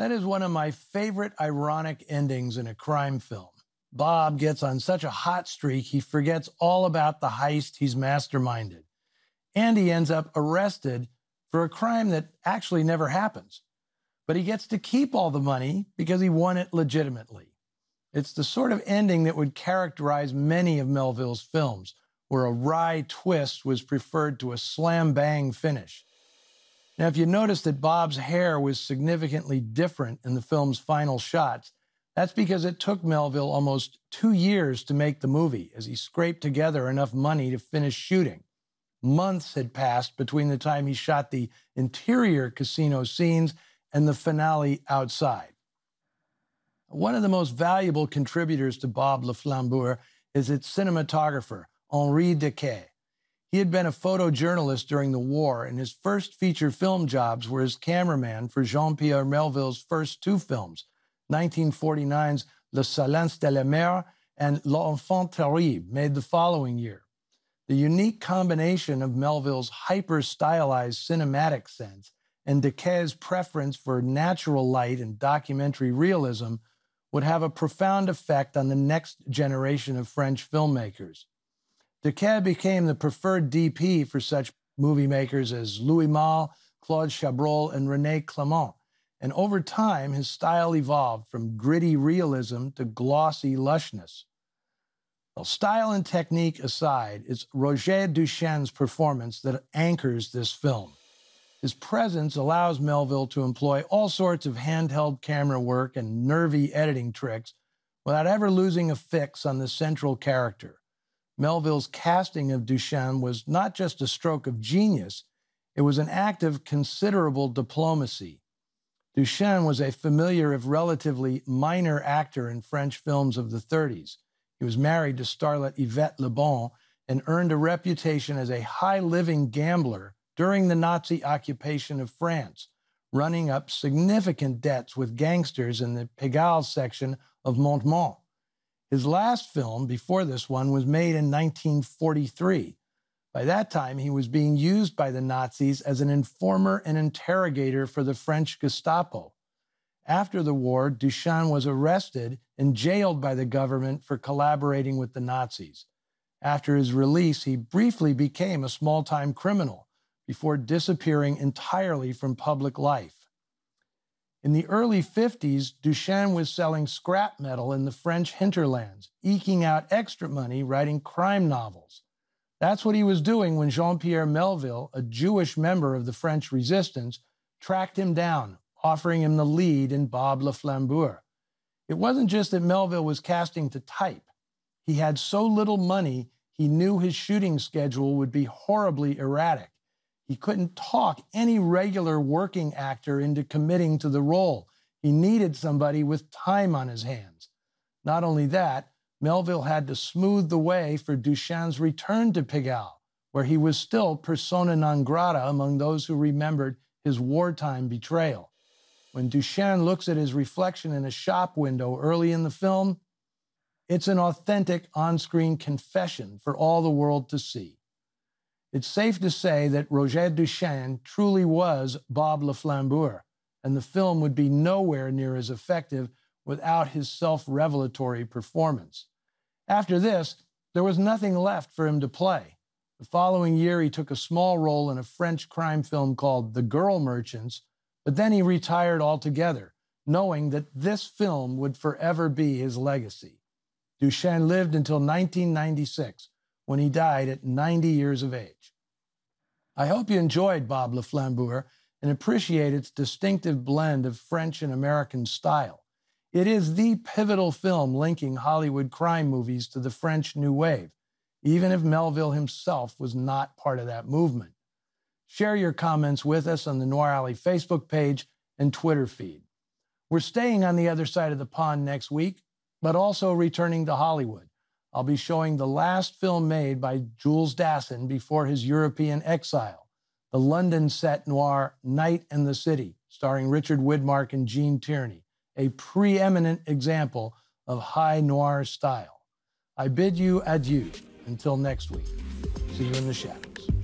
That is one of my favorite ironic endings in a crime film. Bob gets on such a hot streak, he forgets all about the heist he's masterminded. And he ends up arrested for a crime that actually never happens. But he gets to keep all the money because he won it legitimately. It's the sort of ending that would characterize many of Melville's films, where a wry twist was preferred to a slam bang finish. Now, if you notice that Bob's hair was significantly different in the film's final shots, that's because it took Melville almost two years to make the movie as he scraped together enough money to finish shooting. Months had passed between the time he shot the interior casino scenes and the finale outside. One of the most valuable contributors to Bob Le Flambeur is its cinematographer, Henri Decaë. He had been a photojournalist during the war, and his first feature film jobs were as cameraman for Jean Pierre Melville's first two films, 1949's Le Silence de la Mer and L'Enfant Terrible, made the following year. The unique combination of Melville's hyper stylized cinematic sense and Decaë's preference for natural light and documentary realism would have a profound effect on the next generation of French filmmakers. Decaë became the preferred DP for such movie makers as Louis Malle, Claude Chabrol, and René Clément. And over time, his style evolved from gritty realism to glossy lushness. Well, style and technique aside, it's Roger Duchesne's performance that anchors this film. His presence allows Melville to employ all sorts of handheld camera work and nervy editing tricks without ever losing a fix on the central character. Melville's casting of Duchesne was not just a stroke of genius, it was an act of considerable diplomacy. Duchesne was a familiar, if relatively minor, actor in French films of the 30s. He was married to starlet Yvette Lebon and earned a reputation as a high living gambler during the Nazi occupation of France, running up significant debts with gangsters in the Pigalle section of Montmartre. His last film before this one was made in 1943. By that time, he was being used by the Nazis as an informer and interrogator for the French Gestapo. After the war, Duchesne was arrested and jailed by the government for collaborating with the Nazis. After his release, he briefly became a small time criminal before disappearing entirely from public life. In the early 50s, Duchesne was selling scrap metal in the French hinterlands, eking out extra money writing crime novels. That's what he was doing when Jean Pierre Melville, a Jewish member of the French resistance, tracked him down, offering him the lead in Bob Le Flambeur. It wasn't just that Melville was casting to type, he had so little money, he knew his shooting schedule would be horribly erratic. He couldn't talk any regular working actor into committing to the role. He needed somebody with time on his hands. Not only that, Melville had to smooth the way for Duchesne's return to Pigalle, where he was still persona non grata among those who remembered his wartime betrayal. When Duchesne looks at his reflection in a shop window early in the film, it's an authentic on screen confession for all the world to see. It's safe to say that Roger Duchesne truly was Bob Le Flambeur, and the film would be nowhere near as effective without his self revelatory performance. After this, there was nothing left for him to play. The following year, he took a small role in a French crime film called The Girl Merchants, but then he retired altogether, knowing that this film would forever be his legacy. Duchesne lived until 1996 when he died at 90 years of age. I hope you enjoyed Bob Le Flambeur and appreciate its distinctive blend of French and American style. It is the pivotal film linking Hollywood crime movies to the French New Wave, even if Melville himself was not part of that movement. Share your comments with us on the Noir Alley Facebook page and Twitter feed. We're staying on the other side of the pond next week, but also returning to Hollywood. I'll be showing the last film made by Jules Dassin before his European exile, the London set noir Night and the City, starring Richard Widmark and Gene Tierney, a preeminent example of high noir style. I bid you adieu until next week. See you in the shadows.